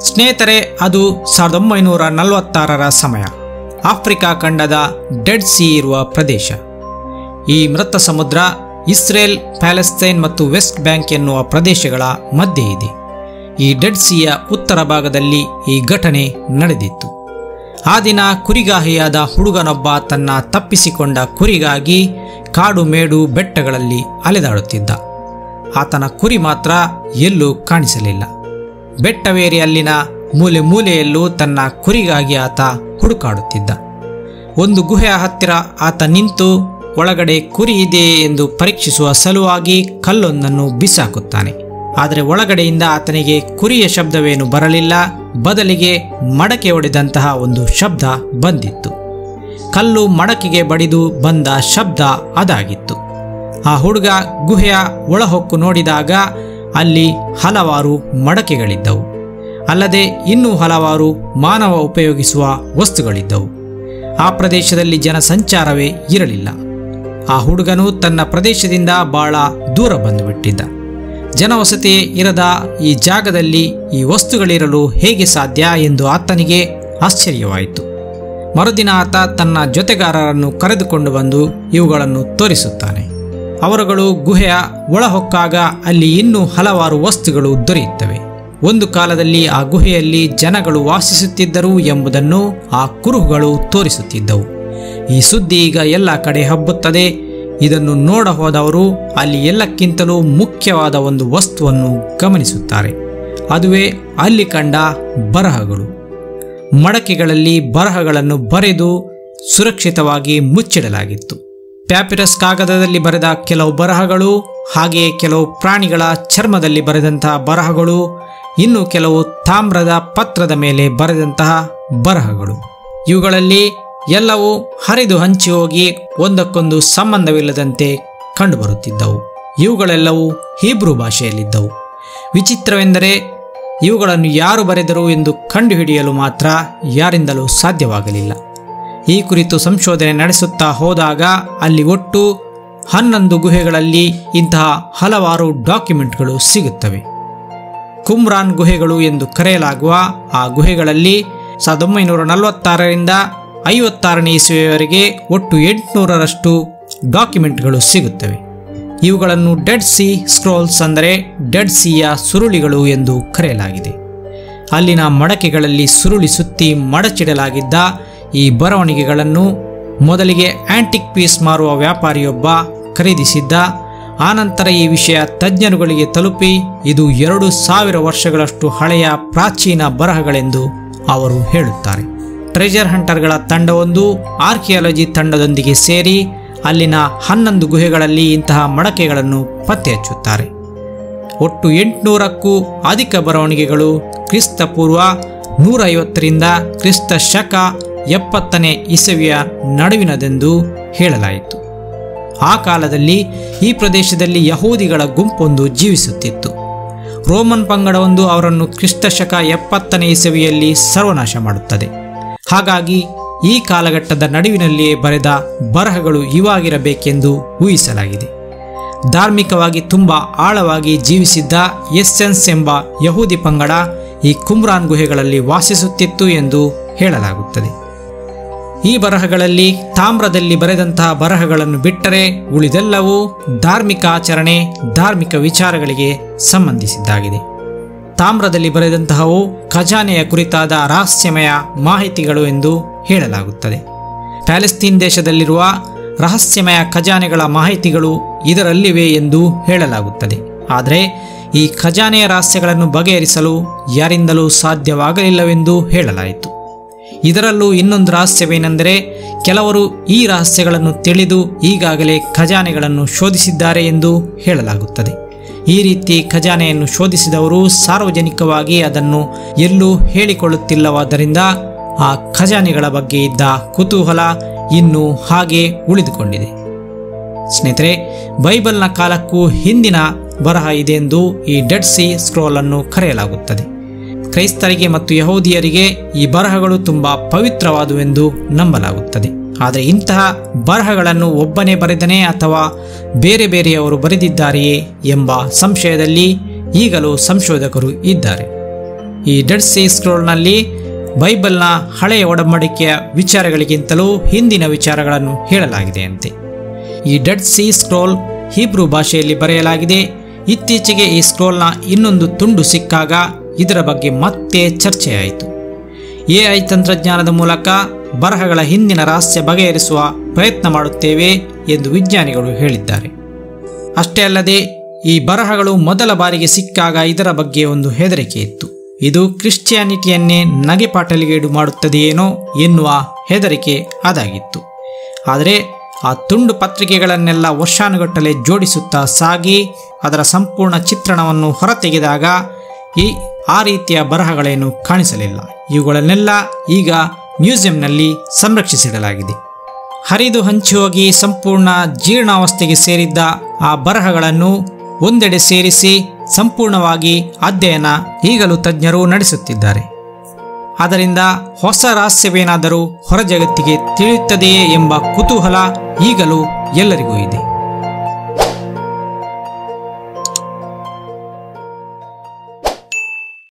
ಸ್ನೇಹಿತರೆ, ಅದು ಸಾವಿರದ ಒಂಬೈನೂರ ನಲವತ್ತಾರರ ಸಮಯ. ಆಫ್ರಿಕಾ ಖಂಡದ ಡೆಡ್ ಸಿ ಇರುವ ಪ್ರದೇಶ. ಈ ಮೃತ ಸಮುದ್ರ ಇಸ್ರೇಲ್, ಪ್ಯಾಲೆಸ್ತೈನ್ ಮತ್ತು ವೆಸ್ಟ್ ಬ್ಯಾಂಕ್ ಎನ್ನುವ ಪ್ರದೇಶಗಳ ಮಧ್ಯೆ ಇದೆ. ಈ ಡೆಡ್ ಸಿಯ ಉತ್ತರ ಭಾಗದಲ್ಲಿ ಈ ಘಟನೆ ನಡೆದಿತ್ತು. ಆ ದಿನ ಕುರಿಗಾಹಿಯಾದ ಹುಡುಗನೊಬ್ಬ ತನ್ನ ತಪ್ಪಿಸಿಕೊಂಡ ಕುರಿಗಾಗಿ ಕಾಡು ಮೇಡು ಬೆಟ್ಟಗಳಲ್ಲಿ ಅಲೆದಾಡುತ್ತಿದ್ದ. ಆತನ ಕುರಿ ಮಾತ್ರ ಎಲ್ಲೂ ಕಾಣಿಸಲಿಲ್ಲ. ಬೆಟ್ಟವೇರಿ ಅಲ್ಲಿನ ಮೂಲೆ ಮೂಲೆಯಲ್ಲೂ ತನ್ನ ಕುರಿಗಾಗಿ ಆತ ಹುಡುಕಾಡುತ್ತಿದ್ದ. ಒಂದು ಗುಹೆಯ ಹತ್ತಿರ ಆತ ನಿಂತು, ಒಳಗಡೆ ಕುರಿ ಇದೆಯೇ ಎಂದು ಪರೀಕ್ಷಿಸುವ ಸಲುವಾಗಿ ಕಲ್ಲೊಂದನ್ನು ಬಿಸಾಕುತ್ತಾನೆ. ಆದರೆ ಒಳಗಡೆಯಿಂದ ಆತನಿಗೆ ಕುರಿಯ ಶಬ್ದವೇನು ಬರಲಿಲ್ಲ. ಬದಲಿಗೆ ಮಡಕೆ ಒಡೆದಂತಹ ಒಂದು ಶಬ್ದ ಬಂದಿತ್ತು. ಕಲ್ಲು ಮಡಕೆಗೆ ಬಡಿದು ಬಂದ ಶಬ್ದ ಅದಾಗಿತ್ತು. ಆ ಹುಡುಗ ಗುಹೆಯ ಒಳಹೊಕ್ಕು ನೋಡಿದಾಗ ಅಲ್ಲಿ ಹಲವಾರು ಮಡಕೆಗಳಿದ್ದವು. ಅಲ್ಲದೆ ಇನ್ನೂ ಹಲವಾರು ಮಾನವ ಉಪಯೋಗಿಸುವ ವಸ್ತುಗಳಿದ್ದವು. ಆ ಪ್ರದೇಶದಲ್ಲಿ ಜನಸಂಚಾರವೇ ಇರಲಿಲ್ಲ. ಆ ಹುಡುಗನು ತನ್ನ ಪ್ರದೇಶದಿಂದ ಬಹಳ ದೂರ ಬಂದುಬಿಟ್ಟಿದ್ದ. ಜನವಸತಿಯೇ ಇರದ ಈ ಜಾಗದಲ್ಲಿ ಈ ವಸ್ತುಗಳಿರಲು ಹೇಗೆ ಸಾಧ್ಯ ಎಂದು ಆತನಿಗೆ ಆಶ್ಚರ್ಯವಾಯಿತು. ಮರುದಿನ ಆತ ತನ್ನ ಜೊತೆಗಾರರನ್ನು ಕರೆದುಕೊಂಡು ಬಂದು ಇವುಗಳನ್ನು ತೋರಿಸುತ್ತಾನೆ. ಅವರುಗಳು ಗುಹೆಯ ಒಳಹೊಕ್ಕಾಗ ಅಲ್ಲಿ ಇನ್ನೂ ಹಲವಾರು ವಸ್ತುಗಳು ದೊರೆಯುತ್ತವೆ. ಒಂದು ಕಾಲದಲ್ಲಿ ಆ ಗುಹೆಯಲ್ಲಿ ಜನಗಳು ವಾಸಿಸುತ್ತಿದ್ದರು ಎಂಬುದನ್ನು ಆ ಕುರುಹುಗಳು ತೋರಿಸುತ್ತಿದ್ದವು. ಈ ಸುದ್ದಿ ಈಗ ಎಲ್ಲ ಕಡೆ ಹಬ್ಬುತ್ತದೆ. ಇದನ್ನು ನೋಡ ಹೋದವರು ಅಲ್ಲಿ ಎಲ್ಲಕ್ಕಿಂತಲೂ ಮುಖ್ಯವಾದ ಒಂದು ವಸ್ತುವನ್ನು ಗಮನಿಸುತ್ತಾರೆ. ಅದುವೇ ಅಲ್ಲಿ ಕಂಡ ಬರಹಗಳು. ಮಡಕೆಗಳಲ್ಲಿ ಬರಹಗಳನ್ನು ಬರೆದು ಸುರಕ್ಷಿತವಾಗಿ ಮುಚ್ಚಿಡಲಾಗಿತ್ತು. ಪ್ಯಾಪಿರಸ್ ಕಾಗದದಲ್ಲಿ ಬರೆದ ಕೆಲವು ಬರಹಗಳು, ಹಾಗೆಯೇ ಕೆಲವು ಪ್ರಾಣಿಗಳ ಚರ್ಮದಲ್ಲಿ ಬರೆದಂತಹ ಬರಹಗಳು, ಇನ್ನು ಕೆಲವು ತಾಮ್ರದ ಪತ್ರದ ಮೇಲೆ ಬರೆದಂತಹ ಬರಹಗಳು. ಇವುಗಳಲ್ಲಿ ಎಲ್ಲವೂ ಹರಿದು ಹಂಚಿ ಹೋಗಿ ಒಂದಕ್ಕೊಂದು ಸಂಬಂಧವಿಲ್ಲದಂತೆ ಕಂಡುಬರುತ್ತಿದ್ದವು. ಇವುಗಳೆಲ್ಲವೂ ಹೀಬ್ರೂ ಭಾಷೆಯಲ್ಲಿದ್ದವು. ವಿಚಿತ್ರವೆಂದರೆ ಇವುಗಳನ್ನು ಯಾರು ಬರೆದರು ಎಂದು ಕಂಡುಹಿಡಿಯಲು ಮಾತ್ರ ಯಾರಿಂದಲೂ ಸಾಧ್ಯವಾಗಲಿಲ್ಲ. ಈ ಕುರಿತು ಸಂಶೋಧನೆ ನಡೆಸುತ್ತಾ ಹೋದಾಗ ಅಲ್ಲಿ ಒಟ್ಟು ಹನ್ನೊಂದು ಗುಹೆಗಳಲ್ಲಿ ಇಂತಹ ಹಲವಾರು ಡಾಕ್ಯುಮೆಂಟ್ಗಳು ಸಿಗುತ್ತವೆ. ಕುಮ್ರಾನ್ ಗುಹೆಗಳು ಎಂದು ಕರೆಯಲಾಗುವ ಆ ಗುಹೆಗಳಲ್ಲಿ ಸಾವಿರದ ಒಂಬೈನೂರ ನಲವತ್ತಾರರಿಂದ ಐವತ್ತಾರನೇ ಇಸುವೆಯವರೆಗೆ ಒಟ್ಟು ಎಂಟುನೂರರಷ್ಟು ಡಾಕ್ಯುಮೆಂಟ್ಗಳು ಸಿಗುತ್ತವೆ. ಇವುಗಳನ್ನು ಡೆಡ್ ಸಿ ಸ್ಕ್ರೋಲ್ಸ್ ಅಂದರೆ ಡೆಡ್ ಸಿಯ ಸುರುಳಿಗಳು ಎಂದು ಕರೆಯಲಾಗಿದೆ. ಅಲ್ಲಿನ ಮಡಕೆಗಳಲ್ಲಿ ಸುರುಳಿ ಸುತ್ತಿ ಮಡಚಿಡಲಾಗಿದ್ದ ಈ ಬರವಣಿಗೆಗಳನ್ನು ಮೊದಲಿಗೆ ಆಂಟಿಕ್ ಪೀಸ್ ಮಾರುವ ವ್ಯಾಪಾರಿಯೊಬ್ಬ ಖರೀದಿಸಿದ್ದ, ಆನಂತರ ಈ ವಿಷಯ ತಜ್ಞರುಗಳಿಗೆ ತಲುಪಿ ಇದು ಎರಡು ಸಾವಿರ ವರ್ಷಗಳಷ್ಟು ಹಳೆಯ ಪ್ರಾಚೀನ ಬರಹಗಳೆಂದು ಅವರು ಹೇಳುತ್ತಾರೆ. ಟ್ರೆಜರ್ ಹಂಟರ್ಗಳ ತಂಡವೊಂದು ಆರ್ಕಿಯಾಲಜಿ ತಂಡದೊಂದಿಗೆ ಸೇರಿ ಅಲ್ಲಿನ ಹನ್ನೊಂದು ಗುಹೆಗಳಲ್ಲಿ ಇಂತಹ ಮಡಕೆಗಳನ್ನು ಪತ್ತೆ ಹಚ್ಚುತ್ತಾರೆ ಒಟ್ಟು ಎಂಟುನೂರಕ್ಕೂ ಅಧಿಕ ಬರವಣಿಗೆಗಳು ಕ್ರಿಸ್ತ ಪೂರ್ವ ನೂರೈವತ್ತರಿಂದ ಕ್ರಿಸ್ತ ಶಕ ಎಪ್ಪತ್ತನೇ ಇಸವಿಯ ನಡುವಿನದೆಂದು ಹೇಳಲಾಯಿತು. ಆ ಕಾಲದಲ್ಲಿ ಈ ಪ್ರದೇಶದಲ್ಲಿ ಯಹೂದಿಗಳ ಗುಂಪೊಂದು ಜೀವಿಸುತ್ತಿತ್ತು. ರೋಮನ್ ಪಂಗಡವೊಂದು ಅವರನ್ನು ಕ್ರಿಸ್ತಶಕ ಎಪ್ಪತ್ತನೇ ಇಸವಿಯಲ್ಲಿ ಸರ್ವನಾಶ ಮಾಡುತ್ತದೆ. ಹಾಗಾಗಿ ಈ ಕಾಲಘಟ್ಟದ ನಡುವಿನಲ್ಲಿಯೇ ಬರೆದ ಬರಹಗಳು ಇವಾಗಿರಬೇಕೆಂದು ಊಹಿಸಲಾಗಿದೆ. ಧಾರ್ಮಿಕವಾಗಿ ತುಂಬ ಆಳವಾಗಿ ಜೀವಿಸಿದ್ದ ಎಸ್ಸೆನ್ಸ್ ಎಂಬ ಯಹೂದಿ ಪಂಗಡ ಈ ಕುಮ್ರಾನ್ ಗುಹೆಗಳಲ್ಲಿ ವಾಸಿಸುತ್ತಿತ್ತು ಎಂದು ಹೇಳಲಾಗುತ್ತದೆ. ಈ ಬರಹಗಳಲ್ಲಿ ತಾಮ್ರದಲ್ಲಿ ಬರೆದಂತಹ ಬರಹಗಳನ್ನು ಬಿಟ್ಟರೆ ಉಳಿದೆಲ್ಲವೂ ಧಾರ್ಮಿಕ ಆಚರಣೆ, ಧಾರ್ಮಿಕ ವಿಚಾರಗಳಿಗೆ ಸಂಬಂಧಿಸಿದ್ದಾಗಿದೆ. ತಾಮ್ರದಲ್ಲಿ ಬರೆದಂತಹವು ಖಜಾನೆಯ ಕುರಿತಾದ ರಹಸ್ಯಮಯ ಮಾಹಿತಿಗಳು ಎಂದು ಹೇಳಲಾಗುತ್ತದೆ. ಪ್ಯಾಲೆಸ್ತೀನ್ ದೇಶದಲ್ಲಿರುವ ರಹಸ್ಯಮಯ ಖಜಾನೆಗಳ ಮಾಹಿತಿಗಳು ಇದರಲ್ಲಿವೆ ಎಂದು ಹೇಳಲಾಗುತ್ತದೆ. ಆದರೆ ಈ ಖಜಾನೆಯ ರಹಸ್ಯಗಳನ್ನು ಬಗೆಹರಿಸಲು ಯಾರಿಂದಲೂ ಸಾಧ್ಯವಾಗಲಿಲ್ಲವೆಂದು ಹೇಳಲಾಯಿತು. ಇದರಲ್ಲೂ ಇನ್ನೊಂದು ರಹಸ್ಯವೇನೆಂದರೆ ಕೆಲವರು ಈ ರಹಸ್ಯಗಳನ್ನು ತಿಳಿದು ಈಗಾಗಲೇ ಖಜಾನೆಗಳನ್ನು ಶೋಧಿಸಿದ್ದಾರೆ ಎಂದು ಹೇಳಲಾಗುತ್ತದೆ. ಈ ರೀತಿ ಖಜಾನೆಯನ್ನು ಶೋಧಿಸಿದವರು ಸಾರ್ವಜನಿಕವಾಗಿ ಅದನ್ನು ಎಲ್ಲೂ ಹೇಳಿಕೊಳ್ಳುತ್ತಿಲ್ಲವಾದ್ದರಿಂದ ಆ ಖಜಾನೆಗಳ ಬಗ್ಗೆ ಇದ್ದ ಕುತೂಹಲ ಇನ್ನೂ ಹಾಗೆ ಉಳಿದುಕೊಂಡಿದೆ. ಸ್ನೇಹಿತರೆ, ಬೈಬಲ್ನ ಕಾಲಕ್ಕೂ ಹಿಂದಿನ ಬರಹ ಇದೆ ಎಂದು ಈ ಡೆಡ್ ಸಿ ಸ್ಕ್ರೋಲ್ ಅನ್ನು ಕರೆಯಲಾಗುತ್ತದೆ. ಕ್ರೈಸ್ತರಿಗೆ ಮತ್ತು ಯಹೂದಿಯರಿಗೆ ಈ ಬರಹಗಳು ತುಂಬಾ ಪವಿತ್ರವಾದುವೆಂದು ನಂಬಲಾಗುತ್ತದೆ. ಆದರೆ ಇಂತಹ ಬರಹಗಳನ್ನು ಒಬ್ಬನೇ ಬರೆದನೇ ಅಥವಾ ಬೇರೆ ಬೇರೆಯವರು ಬರೆದಿದ್ದಾರೆಯೇ ಎಂಬ ಸಂಶಯದಲ್ಲಿ ಈಗಲೂ ಸಂಶೋಧಕರು ಇದ್ದಾರೆ. ಈ ಡೆಡ್ ಸಿ ಸ್ಕ್ರೋಲ್ನಲ್ಲಿ ಬೈಬಲ್ನ ಹಳೆಯ ಒಡಂಬಡಿಕೆಯ ವಿಚಾರಗಳಿಗಿಂತಲೂ ಹಿಂದಿನ ವಿಚಾರಗಳನ್ನು ಹೇಳಲಾಗಿದೆಯಂತೆ. ಈ ಡೆಡ್ ಸಿ ಸ್ಕ್ರೋಲ್ ಹೀಬ್ರೂ ಭಾಷೆಯಲ್ಲಿ ಬರೆಯಲಾಗಿದೆ, ಇತ್ತೀಚೆಗೆ ಈ ಸ್ಕ್ರೋಲ್ನ ಇನ್ನೊಂದು ತುಂಡು ಸಿಕ್ಕಾಗ ಇದರ ಬಗ್ಗೆ ಮತ್ತೆ ಚರ್ಚೆಯಾಯಿತು ಎ ಐ ತಂತ್ರಜ್ಞಾನದ ಮೂಲಕ ಬರಹಗಳ ಹಿಂದಿನ ರಹಸ್ಯ ಬಗೆಹರಿಸುವ ಪ್ರಯತ್ನ ಮಾಡುತ್ತೇವೆ ಎಂದು ವಿಜ್ಞಾನಿಗಳು ಹೇಳಿದ್ದಾರೆ. ಅಷ್ಟೇ ಅಲ್ಲದೆ, ಈ ಬರಹಗಳು ಮೊದಲ ಬಾರಿಗೆ ಸಿಕ್ಕಾಗ ಇದರ ಬಗ್ಗೆ ಒಂದು ಹೆದರಿಕೆ ಇತ್ತು. ಇದು ಕ್ರಿಶ್ಚಿಯಾನಿಟಿಯನ್ನೇ ನಗೆಪಾಟಲಿಗೇಡು ಮಾಡುತ್ತದೆಯೇನೋ ಎನ್ನುವ ಹೆದರಿಕೆ ಅದಾಗಿತ್ತು ಆದರೆ, ಆ ತುಂಡು ಪತ್ರಿಕೆಗಳನ್ನೆಲ್ಲ ವರ್ಷಾನುಗಟ್ಟಲೆ ಜೋಡಿಸುತ್ತಾ ಸಾಗಿ ಅದರ ಸಂಪೂರ್ಣ ಚಿತ್ರಣವನ್ನು ಹೊರತೆಗೆದಾಗ ಈ ಆ ರೀತಿಯ ಬರಹಗಳೇನು ಕಾಣಿಸಲಿಲ್ಲ. ಇವುಗಳನ್ನೆಲ್ಲ ಈಗ ಮ್ಯೂಸಿಯಂನಲ್ಲಿ ಸಂರಕ್ಷಿಸಿಡಲಾಗಿದೆ. ಹರಿದು ಹಂಚಿ ಹೋಗಿ ಸಂಪೂರ್ಣ ಜೀರ್ಣಾವಸ್ಥೆಗೆ ಸೇರಿದ್ದ ಆ ಬರಹಗಳನ್ನು ಒಂದೆಡೆ ಸೇರಿಸಿ ಸಂಪೂರ್ಣವಾಗಿ ಅಧ್ಯಯನ ಈಗಲೂ ತಜ್ಞರು ನಡೆಸುತ್ತಿದ್ದಾರೆ. ಅದರಿಂದ ಹೊಸ ರಹಸ್ಯವೇನಾದರೂ ಹೊರ ಜಗತ್ತಿಗೆ ತಿಳಿಯುತ್ತದೆಯೇ ಎಂಬ ಕುತೂಹಲ ಈಗಲೂ ಎಲ್ಲರಿಗೂ ಇದೆ.